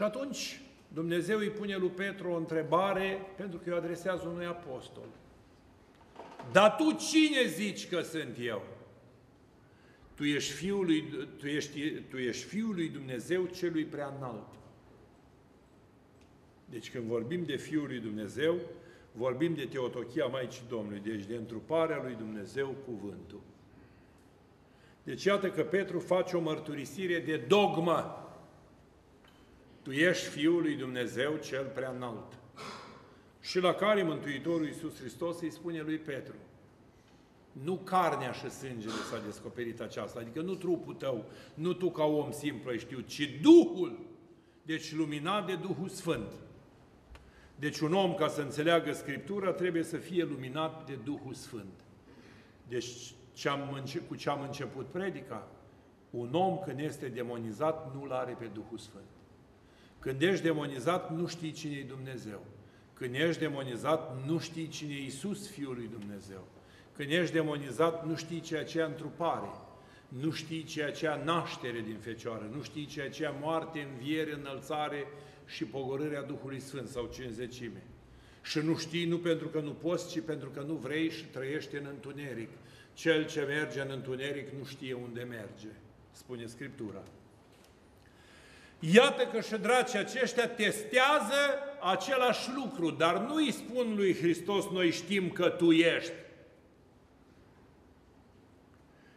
Și atunci Dumnezeu îi pune lui Petru o întrebare pentru că îi adresează unui apostol. Dar tu cine zici că sunt eu? Tu ești Fiul lui, tu ești, tu ești Fiul lui Dumnezeu celui prea înalt. Deci când vorbim de Fiul lui Dumnezeu, vorbim de Teotochia Maicii Domnului, deci de întruparea lui Dumnezeu cuvântul. Deci iată că Petru face o mărturisire de dogmă. Tu ești Fiul lui Dumnezeu cel prea înalt. Și la care Mântuitorul Iisus Hristos îi spune lui Petru, nu carnea și sângele s-a descoperit aceasta, adică nu trupul tău, nu tu ca om simplu știu, ci Duhul, deci luminat de Duhul Sfânt. Deci un om, ca să înțeleagă Scriptura, trebuie să fie luminat de Duhul Sfânt. Deci ce am, cu ce am început predica, un om când este demonizat nu-l are pe Duhul Sfânt. Când ești demonizat, nu știi cine e Dumnezeu. Când ești demonizat, nu știi cine e Iisus, Fiul lui Dumnezeu. Când ești demonizat, nu știi ceea ce întrupare, nu știi ceea ce naștere din Fecioară, nu știi ceea ce moarte, înviere, înălțare și pogorârea Duhului Sfânt sau cinzecime. Și nu știi nu pentru că nu poți, ci pentru că nu vrei și trăiești în întuneric. Cel ce merge în întuneric nu știe unde merge, spune Scriptura. Iată că și dracii aceștia testează același lucru, dar nu îi spun lui Hristos, noi știm că Tu ești.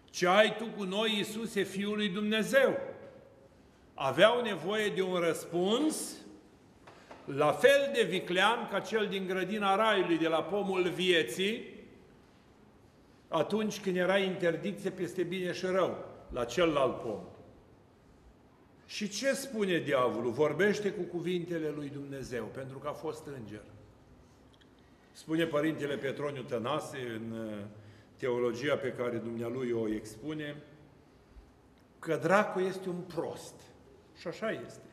Ce ai Tu cu noi, Iisuse, Fiul lui Dumnezeu? Aveau nevoie de un răspuns la fel de viclean ca cel din grădina Raiului, de la pomul vieții, atunci când era interdicție peste bine și rău, la celălalt pom. Și ce spune diavolul? Vorbește cu cuvintele lui Dumnezeu, pentru că a fost înger. Spune Părintele Petroniu Tănase în uh, teologia pe care dumnealui o expune, că dracu este un prost. Și așa este.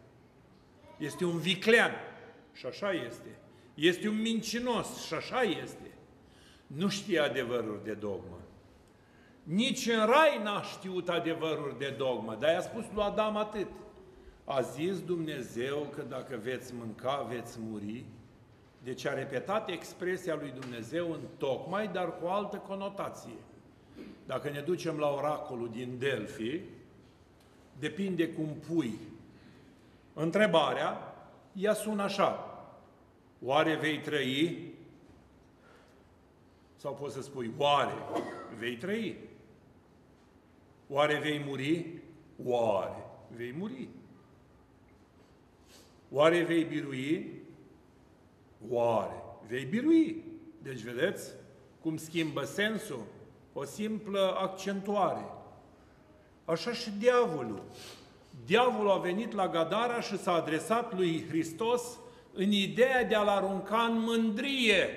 Este un viclean. Și așa este. Este un mincinos. Și așa este. Nu știe adevăruri de dogmă. Nici în rai n-a știut adevăruri de dogmă, dar i-a spus lui Adam atât. A zis Dumnezeu că dacă veți mânca, veți muri. Deci a repetat expresia lui Dumnezeu în tocmai, dar cu o altă conotație. Dacă ne ducem la oracolul din Delphi, depinde cum pui. Întrebarea, ea sună așa. Oare vei trăi? Sau poți să spui, oare vei trăi? Oare vei muri? Oare vei muri? Oare vei birui? Oare vei birui? Deci vedeți cum schimbă sensul? O simplă accentuare. Așa și diavolul. Diavolul a venit la Gadara și s-a adresat lui Hristos în ideea de a-l arunca în mândrie.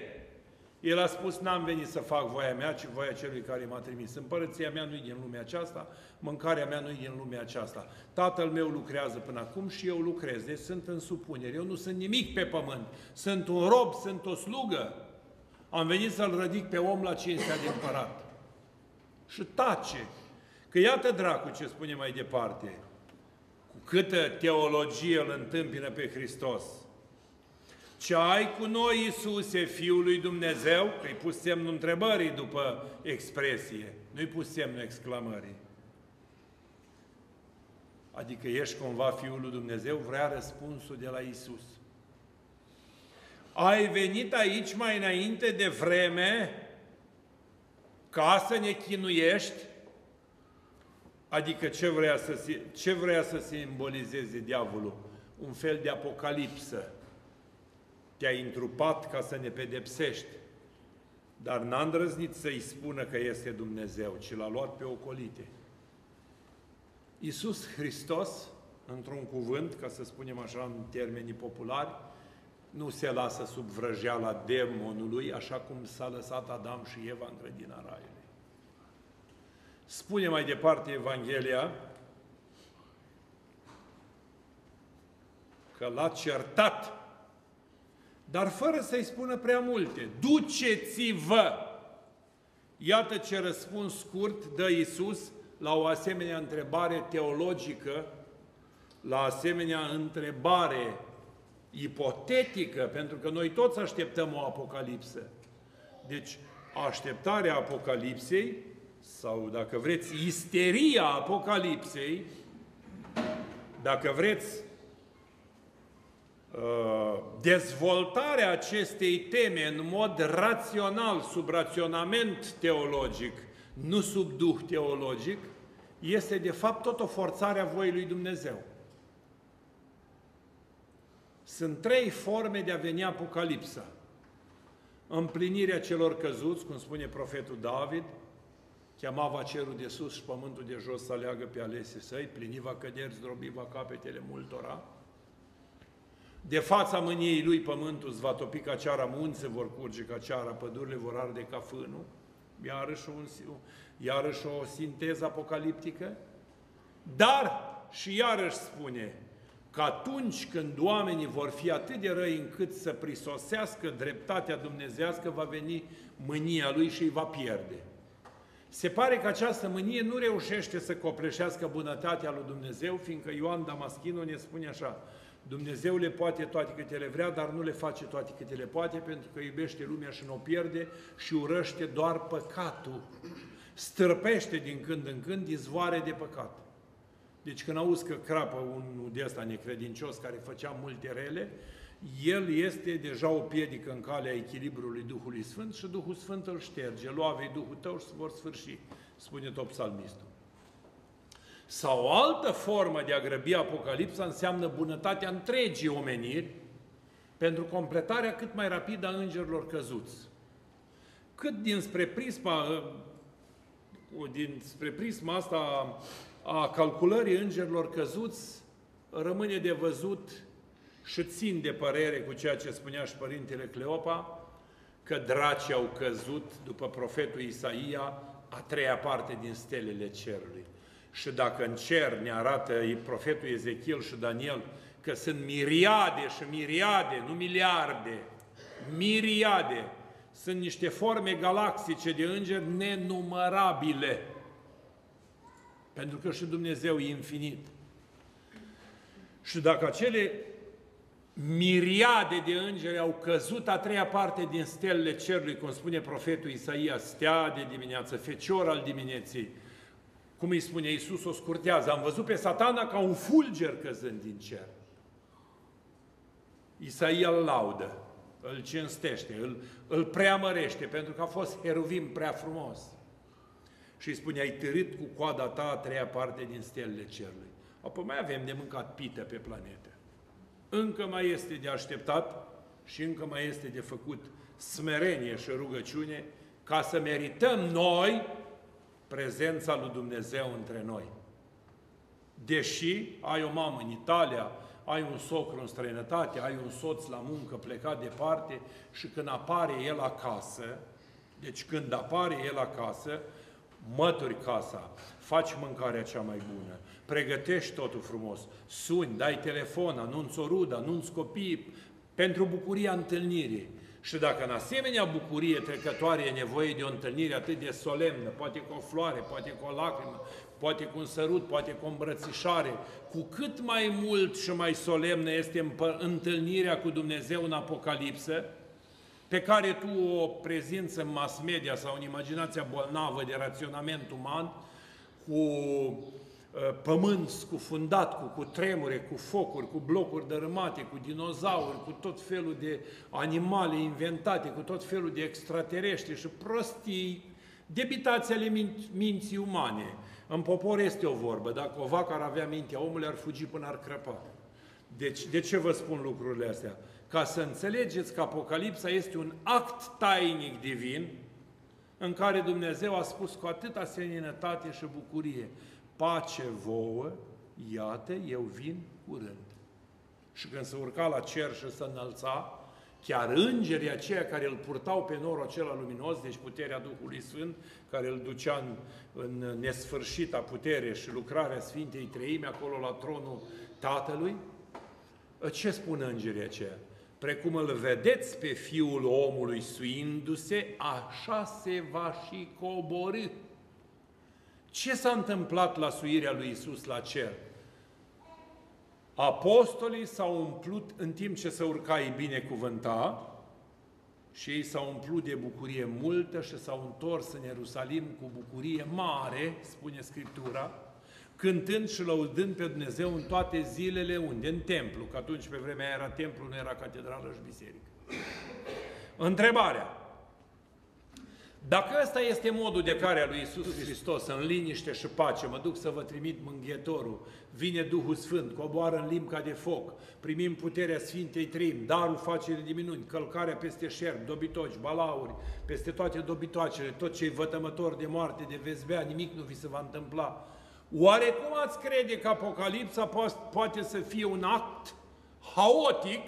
El a spus, n-am venit să fac voia mea, ci voia celui care m-a trimis. Împărăția mea nu-i din lumea aceasta, mâncarea mea nu-i din lumea aceasta. Tatăl meu lucrează până acum și eu lucrez, deci sunt în supunere. Eu nu sunt nimic pe pământ, sunt un rob, sunt o slugă. Am venit să-l rădic pe om la cinstea de împărat. Și tace. Că iată dracu ce spune mai departe. Cu câtă teologie îl întâmpină pe Hristos. Ce ai cu noi, Iisuse, Fiul lui Dumnezeu? Că-i pus semnul întrebării după expresie. Nu-i pus semnul exclamării. Adică ești cumva Fiul lui Dumnezeu? Vrea răspunsul de la Isus. Ai venit aici mai înainte de vreme ca să ne chinuiești? Adică ce vrea să, se, ce vrea să simbolizeze diavolul? Un fel de apocalipsă te-ai întrupat ca să ne pedepsești, dar n-a îndrăznit să-i spună că este Dumnezeu, ci l-a luat pe ocolite. Iisus Hristos, într-un cuvânt, ca să spunem așa în termenii populari, nu se lasă sub vrăjeala demonului, așa cum s-a lăsat Adam și Eva în grădina Raiului. Spune mai departe Evanghelia că l-a certat dar fără să-i spună prea multe. Duceți-vă! Iată ce răspuns scurt dă Iisus la o asemenea întrebare teologică la asemenea întrebare ipotetică, pentru că noi toți așteptăm o apocalipsă. Deci, așteptarea apocalipsei, sau dacă vreți, isteria apocalipsei, dacă vreți, uh, dezvoltarea acestei teme în mod rațional, sub raționament teologic, nu sub duh teologic, este de fapt tot o forțare a voii lui Dumnezeu. Sunt trei forme de a veni Apocalipsa. Împlinirea celor căzuți, cum spune profetul David, chemava cerul de sus și pământul de jos să aleagă pe alese săi, pliniva căderi, zdrobiva capetele multora. De fața mâniei lui pământul îți va topi ca ceara, munțe vor curge ca ceara, pădurile vor arde ca fânul. Iarăși, un, iarăși o sinteză apocaliptică. Dar, și iarăși spune, că atunci când oamenii vor fi atât de răi încât să prisosească dreptatea dumnezească, va veni mânia lui și îi va pierde. Se pare că această mânie nu reușește să copleșească bunătatea lui Dumnezeu, fiindcă Ioan Damaschinu ne spune așa, Dumnezeu le poate toate câte le vrea, dar nu le face toate câte le poate, pentru că iubește lumea și nu o pierde și urăște doar păcatul. Stârpește din când în când izvoare de păcat. Deci când auzi că crapă unul de ăsta necredincios care făcea multe rele, el este deja o piedică în calea echilibrului Duhului Sfânt și Duhul Sfânt îl șterge. Luave Duhul tău și se vor sfârși, spune tot psalmistul. Sau o altă formă de a grăbi Apocalipsa înseamnă bunătatea întregii omeniri pentru completarea cât mai rapidă a îngerilor căzuți. Cât dinspre prisma, dinspre prisma asta a calculării îngerilor căzuți rămâne de văzut și țin de părere cu ceea ce spunea și Părintele Cleopa, că dracii au căzut după profetul Isaia a treia parte din stelele cerului. Și dacă în cer ne arată profetul Ezechiel și Daniel că sunt miriade și miriade, nu miliarde, miriade, sunt niște forme galaxice de îngeri nenumărabile. Pentru că și Dumnezeu e infinit. Și dacă acele miriade de îngeri au căzut a treia parte din stelele cerului, cum spune profetul Isaia, stea de dimineață, fecior al dimineții, cum îi spune Iisus, o scurtează. Am văzut pe satana ca un fulger căzând din cer. Isaia îl laudă, îl cinstește, îl, îl preamărește, pentru că a fost heruvim prea frumos și îi spune, ai târât cu coada ta a treia parte din stelele cerului. Apoi mai avem de mâncat pită pe planetă. Încă mai este de așteptat și încă mai este de făcut smerenie și rugăciune ca să merităm noi prezența lui Dumnezeu între noi. Deși ai o mamă în Italia, ai un socru în străinătate, ai un soț la muncă plecat departe și când apare el acasă, deci când apare el acasă, mături casa, faci mâncarea cea mai bună, pregătești totul frumos, suni, dai telefon, anunți o rudă, anunți copii, pentru bucuria întâlnirii. Și dacă în asemenea bucurie trecătoare e nevoie de o întâlnire atât de solemnă, poate cu o floare, poate cu o lacrimă, poate cu un sărut, poate cu o îmbrățișare, cu cât mai mult și mai solemnă este întâlnirea cu Dumnezeu în Apocalipsă, pe care tu o prezinți în mass media sau în imaginația bolnavă de raționament uman, cu uh, pământ scufundat, cu, cu tremure, cu focuri, cu blocuri dărâmate, cu dinozauri, cu tot felul de animale inventate, cu tot felul de extraterestri și prostii, debitați ale minții umane. În popor este o vorbă, dacă o vacă ar avea mintea omului, ar fugi până ar crăpa. Deci, de ce vă spun lucrurile astea? ca să înțelegeți că Apocalipsa este un act tainic divin în care Dumnezeu a spus cu atâta seninătate și bucurie, pace vouă, iată, eu vin curând. Și când se urca la cer și se înălța, chiar îngerii aceia care îl purtau pe norul acela luminos, deci puterea Duhului Sfânt, care îl ducea în, în nesfârșita putere și lucrarea Sfintei Treime acolo la tronul Tatălui, ce spun îngerii aceia? precum îl vedeți pe Fiul omului suindu-se, așa se va și coborâ. Ce s-a întâmplat la suirea lui Isus la cer? Apostolii s-au umplut în timp ce se urca îi binecuvânta și ei s-au umplut de bucurie multă și s-au întors în Ierusalim cu bucurie mare, spune Scriptura, cântând și lăudând pe Dumnezeu în toate zilele unde? În templu, că atunci pe vremea aia era templu, nu era catedrală și biserică. Întrebarea. Dacă ăsta este modul de care a lui Isus Hristos, în liniște și pace, mă duc să vă trimit mânghietorul, vine Duhul Sfânt, coboară în limba de foc, primim puterea Sfintei Trim, darul facerii de minuni, călcarea peste șerp, dobitoci, balauri, peste toate dobitoacele, tot ce-i vătămător de moarte, de veți bea, nimic nu vi se va întâmpla. Oare cum ați crede că Apocalipsa poate să fie un act haotic,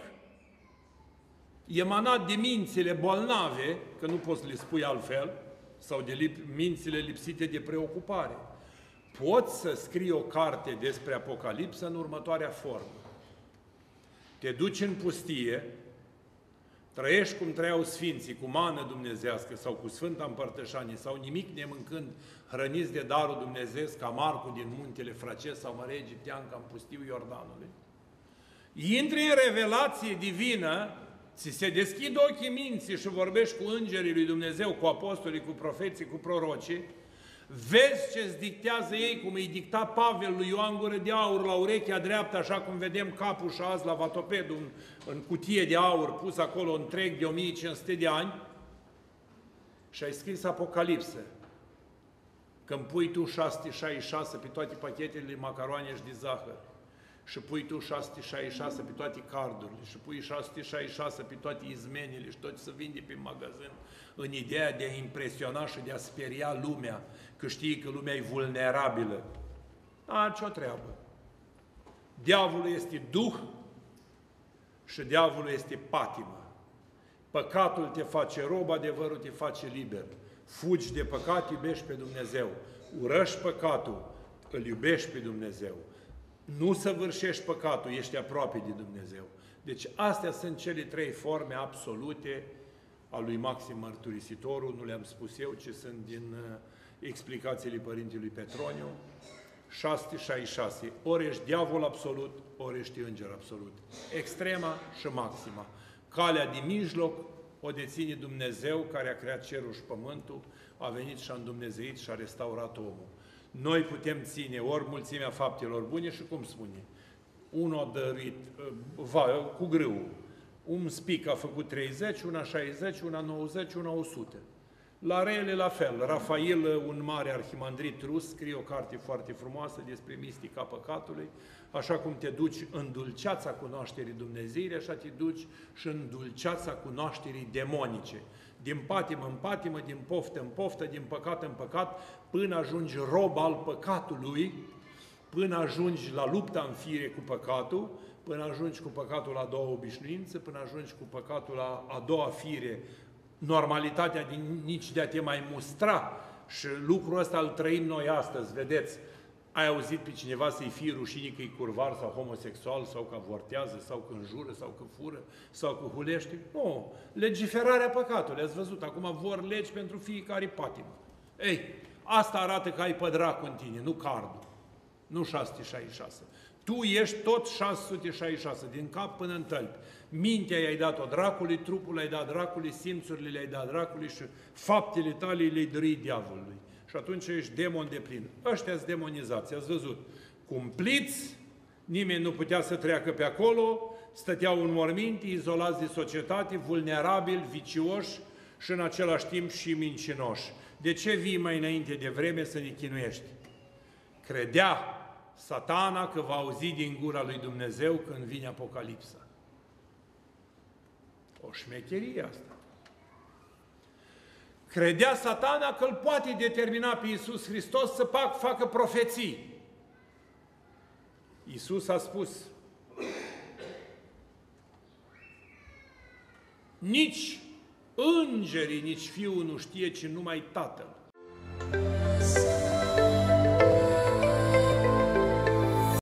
emanat de mințile bolnave, că nu poți să le spui altfel, sau de lip, mințile lipsite de preocupare. Poți să scrii o carte despre Apocalipsă în următoarea formă. Te duci în pustie, trăiești cum trăiau Sfinții, cu mană dumnezească sau cu Sfânta Împărtășanie sau nimic nemâncând, hrăniți de darul Dumnezeu ca Marcu din muntele Fraces sau Marea Egipteanca în pustiul Iordanului. Intri în revelație divină ți se deschid ochii minții și vorbești cu îngerii lui Dumnezeu, cu apostolii, cu profeții, cu prorocii, vezi ce îți dictează ei, cum îi dicta Pavel lui Ioan Gură de Aur la urechea dreaptă, așa cum vedem capul și azi la Vatoped, în, în cutie de aur pus acolo întreg de 1500 de ani, și ai scris Apocalipsă. Când pui tu 666 pe toate pachetele de macaroane și de zahăr, și pui tu 666 pe toate cardurile și pui 666 pe toate izmenile și tot să vinde pe magazin în ideea de a impresiona și de a speria lumea, că știi că lumea e vulnerabilă. A, ce-o treabă. Diavolul este duh și diavolul este patimă. Păcatul te face rob, adevărul te face liber. Fugi de păcat, iubești pe Dumnezeu. Urăști păcatul, îl iubești pe Dumnezeu nu săvârșești păcatul, ești aproape de Dumnezeu. Deci astea sunt cele trei forme absolute a lui Maxim Mărturisitorul, nu le-am spus eu, ci sunt din uh, explicațiile Părintelui Petroniu, 666. Ori ești diavol absolut, ori ești înger absolut. Extrema și maxima. Calea din mijloc o deține Dumnezeu care a creat cerul și pământul, a venit și a îndumnezeit și a restaurat omul. Noi putem ține ori mulțimea faptelor bune și cum spune, unul a dăruit va, cu grâu, un spic a făcut 30, una 60, una 90, una 100. La rele la fel. Rafael, un mare arhimandrit rus, scrie o carte foarte frumoasă despre mistica păcatului. Așa cum te duci în dulceața cunoașterii Dumnezeirii, așa te duci și în dulceața cunoașterii demonice din patimă în patimă, din poftă în poftă, din păcat în păcat, până ajungi rob al păcatului, până ajungi la lupta în fire cu păcatul, până ajungi cu păcatul la a doua obișnuință, până ajungi cu păcatul la a doua fire, normalitatea din nici de a te mai mustra. Și lucrul ăsta îl trăim noi astăzi, vedeți, ai auzit pe cineva să-i fie rușinii că e curvar sau homosexual sau că avortează sau că înjură sau că fură sau că hulește? Nu. Legiferarea păcatului. Ați văzut, acum vor legi pentru fiecare patimă. Ei, asta arată că ai pe dracu în tine, nu cardul. Nu 666. Tu ești tot 666, din cap până în tălpi. Mintea i-ai dat-o dracului, trupul l-ai dat dracului, simțurile le-ai dat dracului și faptele tale le-ai dăruit diavolului și atunci ești demon de plin. Ăștia sunt demonizați, ați văzut. Cumpliți, nimeni nu putea să treacă pe acolo, stăteau în morminti, izolați de societate, vulnerabili, vicioși și în același timp și mincinoși. De ce vii mai înainte de vreme să ne chinuiești? Credea satana că va auzi din gura lui Dumnezeu când vine Apocalipsa. O șmecherie asta. Credea satana că îl poate determina pe Iisus Hristos să facă profeții. Iisus a spus, nici îngerii, nici Fiul nu știe, ci numai Tatăl.